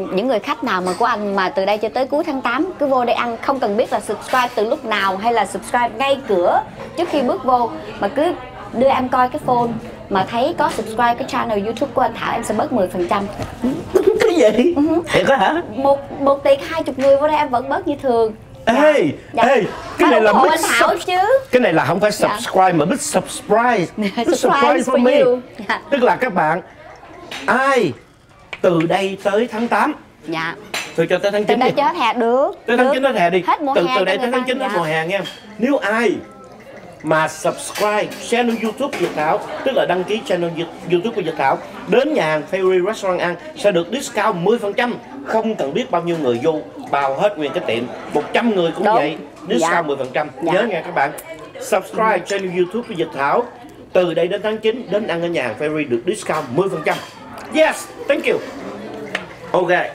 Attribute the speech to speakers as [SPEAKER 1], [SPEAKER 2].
[SPEAKER 1] những người khách nào mà của anh mà từ đây cho tới cuối tháng 8 cứ vô đây ăn không cần biết là subscribe từ lúc nào hay là subscribe ngay cửa trước khi bước vô mà cứ đưa em coi cái phone mà thấy có subscribe cái channel youtube của anh Thảo em sẽ bớt 10%
[SPEAKER 2] cái gì thiệt á hả
[SPEAKER 1] một một tiệc hai chục người vô đây em vẫn bớt như thường Dạ.
[SPEAKER 2] ê
[SPEAKER 1] Dạ.
[SPEAKER 2] ê cái này là
[SPEAKER 1] anh Thảo chứ
[SPEAKER 2] cái này là không phải
[SPEAKER 1] Dạ.
[SPEAKER 2] subscribe mà biết subscribe Biết
[SPEAKER 1] Surprise for you. Dạ.
[SPEAKER 2] tức là các bạn ai từ đây tới tháng 8
[SPEAKER 1] dạ.
[SPEAKER 2] Từ cho tới tháng
[SPEAKER 1] từ
[SPEAKER 2] 9
[SPEAKER 1] đây
[SPEAKER 2] đi.
[SPEAKER 1] cho hết hè được
[SPEAKER 2] tới tháng
[SPEAKER 1] được.
[SPEAKER 2] 9 hết hè đi.
[SPEAKER 1] Hết mùa
[SPEAKER 2] từ
[SPEAKER 1] hè
[SPEAKER 2] từ đây tới tháng 9
[SPEAKER 1] ta,
[SPEAKER 2] hết
[SPEAKER 1] dạ.
[SPEAKER 2] mùa hè nghe nếu ai mà subscribe channel youtube Việt Thảo tức là đăng ký channel Yout- youtube của Việt Thảo đến nhà hàng Fairy Restaurant ăn sẽ được discount 10% không cần biết bao nhiêu người vô bao hết nguyên cái tiệm. 100 người cũng
[SPEAKER 1] Đúng.
[SPEAKER 2] vậy discount
[SPEAKER 1] Dạ.
[SPEAKER 2] 10%
[SPEAKER 1] Dạ.
[SPEAKER 2] nhớ nha các bạn. Subscribe channel youtube của Việt Thảo. Từ đây đến tháng 9 đến ăn ở nhà hàng Fairy được discount 10% yes thank you. Ok